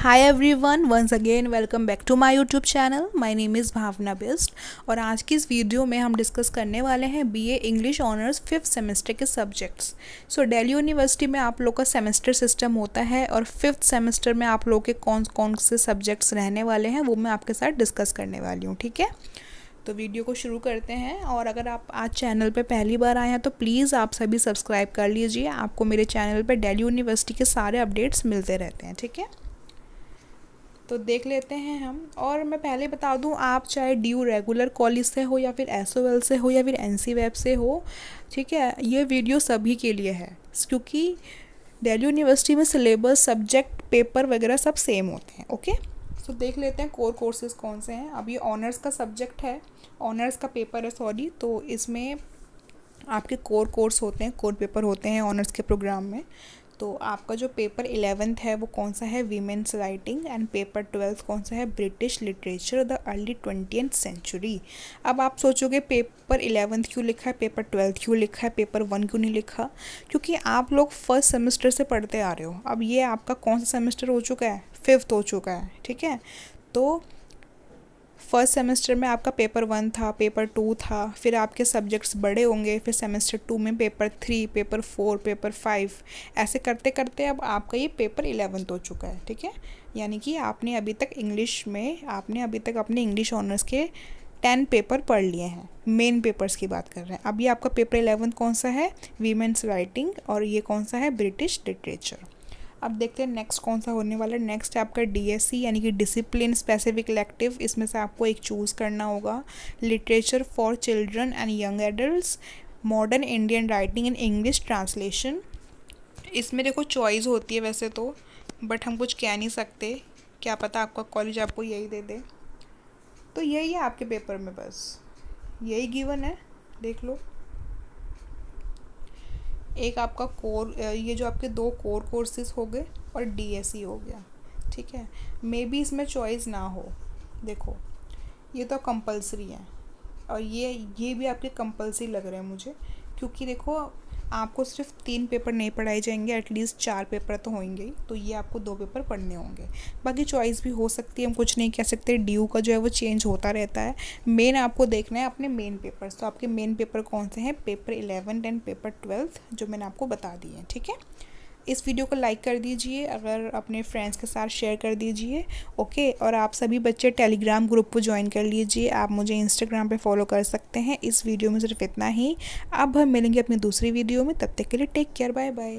Hi everyone once again welcome back to my YouTube channel my name is Bhavna best और आज की इस video में हम डिस्कस करने वाले हैं BA English honours fifth semester के सब्जेक्ट्स सो दिल्ली यूनिवर्सिटी में आप लोग का सेमेस्टर सिस्टम होता है और फिफ्थ सेमेस्टर में आप लोग के कौन कौन से सब्जेक्ट्स रहने वाले हैं, वो मैं आपके साथ डिस्कस करने वाली हूँ, ठीक है? तो वीडियो को शुरू करते हैं और अगर आप आज चैनल पे पहली बार आए हैं तो प्लीज़ आप सभी सब्सक्राइब कर लीजिए। आपको मेरे चैनल पे दिल्ली यूनिवर्सिटी के सारे अपडेट्स मिलते रहते हैं, ठीक है? तो देख लेते हैं हम। और मैं पहले बता दूँ, आप चाहे डी रेगुलर कॉलेज से हो या फिर एस से हो या फिर एनसी वेब से हो, ठीक है, ये वीडियो सभी के लिए है। क्योंकि दिल्ली यूनिवर्सिटी में सिलेबस सब्जेक्ट पेपर वगैरह सब सेम होते हैं ओके सो देख लेते हैं कोर कोर्सेज कौन से हैं। अब ये ऑनर्स का सब्जेक्ट है। ऑनर्स का पेपर है सॉरी तो इसमें आपके कोर कोर्स होते हैं कोर पेपर होते हैं ऑनर्स के प्रोग्राम में। तो आपका जो पेपर इलेवेंथ है, वो कौन सा है? Women's writing and paper twelfth कौन सा है? British literature the early twenty century अब आप सोचोगे पेपर इलेवेंथ क्यों लिखा है? पेपर ट्वेल्थ क्यों लिखा है? पेपर वन क्यों नहीं लिखा? क्योंकि आप लोग फ़र्स्ट सेमेस्टर से पढ़ते आ रहे हो। अब ये आपका कौन सा सेमेस्टर हो चुका है? फिफ्थ हो चुका है, ठीक है? तो फ़र्स्ट सेमेस्टर में आपका पेपर वन था पेपर टू था, फिर आपके सब्जेक्ट्स बड़े होंगे, फिर सेमेस्टर टू में paper three paper four paper five ऐसे करते करते अब आपका ये पेपर इलेवेंथ हो चुका है, ठीक है? यानी कि आपने अभी तक इंग्लिश में, आपने अभी तक अपने इंग्लिश ऑनर्स के टेन पेपर पढ़ लिए हैं मेन पेपर्स की बात कर रहे हैं। अभी आपका पेपर इलेवेंथ कौन सा है? वीमेंस राइटिंग और ये कौन सा है? ब्रिटिश लिटरेचर अब देखते हैं नेक्स्ट कौन सा होने वाला है। नेक्स्ट है आपका डीएससी यानी कि डिसिप्लिन स्पेसिफिक इलेक्टिव इसमें से आपको एक चूज़ करना होगा। Literature for children and young adult modern Indian writing in English translation इसमें देखो चॉइस होती है वैसे तो बट हम कुछ कह नहीं सकते। क्या पता आपका कॉलेज आपको यही दे दे। तो यही है आपके पेपर में बस। यही गिवन है। देख लो। एक आपका कोर ये जो आपके दो कोर कोर्सेज हो गए और डीएसई e हो गया, ठीक है? मे बी इसमें चॉइस ना हो। देखो, ये तो कंपलसरी है और ये ये भी आपके कंपलसरी लग रहे हैं मुझे, क्योंकि देखो आपको सिर्फ़ तीन पेपर नहीं पढ़ाए जाएँगे एटलीस्ट चार पेपर तो होंगे ही तो ये आपको दो पेपर पढ़ने होंगे। बाकी चॉइस भी हो सकती है, हम कुछ नहीं कह सकते ड्यू का जो है वो चेंज होता रहता है। मेन आपको देखना है अपने मेन पेपर्स तो आपके मेन पेपर कौन से हैं? Paper eleven and paper twelfth जो मैंने आपको बता दिए हैं, ठीक है? इस वीडियो को लाइक कर दीजिए, अगर अपने फ्रेंड्स के साथ शेयर कर दीजिए ओके और आप सभी बच्चे टेलीग्राम ग्रुप को ज्वाइन कर लीजिए। आप मुझे इंस्टाग्राम पे फॉलो कर सकते हैं। इस वीडियो में सिर्फ़ इतना ही। अब हम मिलेंगे अपनी दूसरी वीडियो में। तब तक के लिए टेक केयर बाय बाय